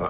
Uh,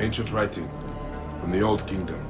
Ancient writing from the Old Kingdom.